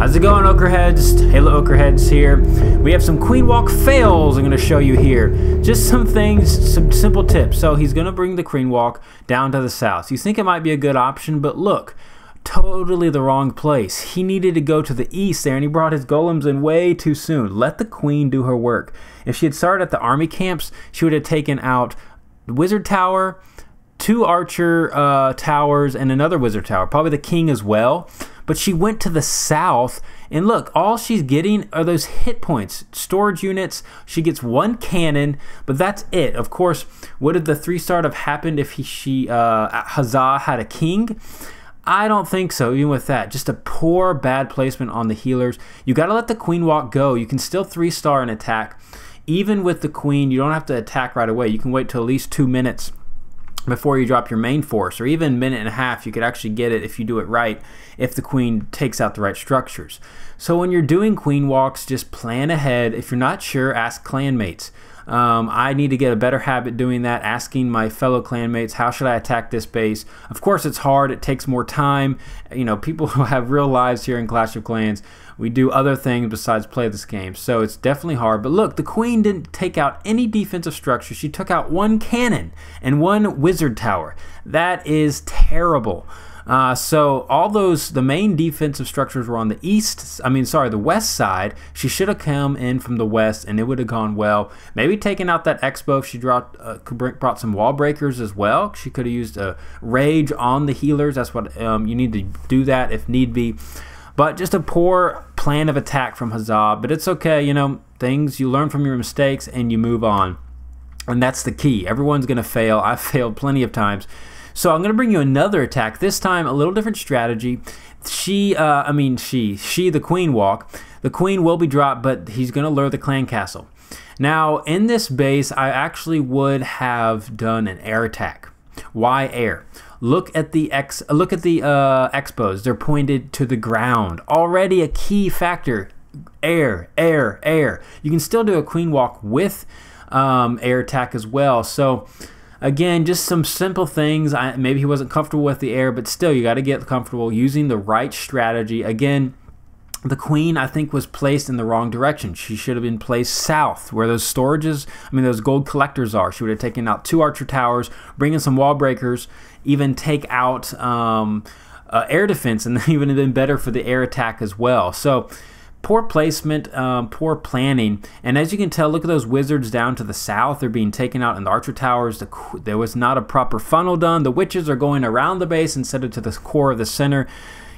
How's it going, Okraheads? Halo Okraheads here. We have some Queen Walk fails I'm going to show you here. Just some things, some simple tips. So he's going to bring the Queen Walk down to the south. You think it might be a good option, but look, totally the wrong place. He needed to go to the east there, and he brought his golems in way too soon. Let the Queen do her work. If she had started at the army camps, she would have taken out Wizard Tower, two Archer uh, towers, and another Wizard Tower, probably the King as well but she went to the south and look all she's getting are those hit points storage units she gets one cannon but that's it of course would have the three star have happened if he, she uh, had a king I don't think so, even with that. Just a poor, bad placement on the healers. You got to let the queen walk go. You can still three star an attack. Even with the queen, you don't have to attack right away. You can wait till at least two minutes before you drop your main force, or even minute and a half, you could actually get it if you do it right, if the queen takes out the right structures. So when you're doing queen walks, just plan ahead. If you're not sure, ask clanmates. Um, I need to get a better habit doing that, asking my fellow clanmates, how should I attack this base? Of course, it's hard. It takes more time. You know, people who have real lives here in Clash of Clans, we do other things besides play this game. So it's definitely hard. But look, the queen didn't take out any defensive structure. She took out one cannon and one wizard tower. That is terrible. Uh, so all those, the main defensive structures were on the east, I mean, sorry, the west side. She should have come in from the west and it would have gone well. Maybe taking out that X-Bow if she brought, uh, brought some wall breakers as well. She could have used a rage on the healers. That's what um, you need to do that if need be. But just a poor plan of attack from Huzzah. But it's okay, you know, things you learn from your mistakes and you move on. And that's the key. Everyone's going to fail. I've failed plenty of times. So I'm going to bring you another attack. This time, a little different strategy. She, uh, I mean, she, she, the queen walk. The queen will be dropped, but he's going to lure the clan castle. Now, in this base, I actually would have done an air attack. Why air? Look at the X. Look at the uh, X-Bows. They're pointed to the ground. Already a key factor. Air, air, air. You can still do a queen walk with um, air attack as well. So Again, just some simple things. I, maybe he wasn't comfortable with the air, but still, you got to get comfortable using the right strategy. Again, the queen i think was placed in the wrong direction she should have been placed south where those storages i mean those gold collectors are she would have taken out two archer towers bring in some wall breakers even take out um, uh, air defense and even been better for the air attack as well so poor placement, um, poor planning. And as you can tell, look at those wizards down to the south. They're being taken out in the archer towers. The, there was not a proper funnel done. The witches are going around the base instead of to the core of the center.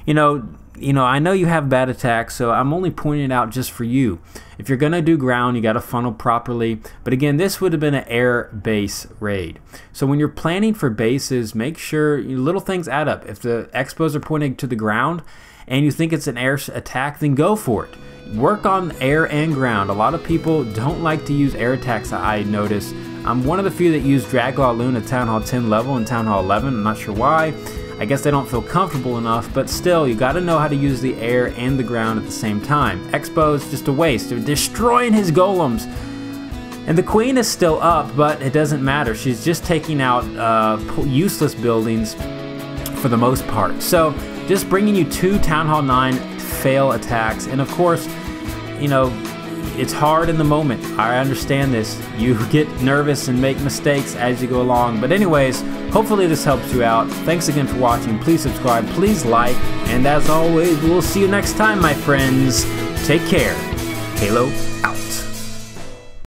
You know, you know, I know you have bad attacks, so I'm only pointing it out just for you. If you're going to do ground, you got to funnel properly. But again, this would have been an air base raid. So when you're planning for bases, make sure little things add up. If the X-Bows are pointing to the ground, and you think it's an air attack, then go for it. Work on air and ground. A lot of people don't like to use air attacks, I notice. I'm one of the few that use Draglaw Loon at Town Hall 10 level and Town Hall 11. I'm not sure why. I guess they don't feel comfortable enough, but still, you gotta know how to use the air and the ground at the same time. X-Bow's just a waste. They're destroying his golems. And the queen is still up, but it doesn't matter. She's just taking out uh, useless buildings for the most part. So just bringing you two Town Hall 9 fail attacks. And of course, you know, it's hard in the moment. I understand this. You get nervous and make mistakes as you go along. But anyways, hopefully this helps you out. Thanks again for watching. Please subscribe, please like, and as always, we'll see you next time, my friends. Take care. Halo out.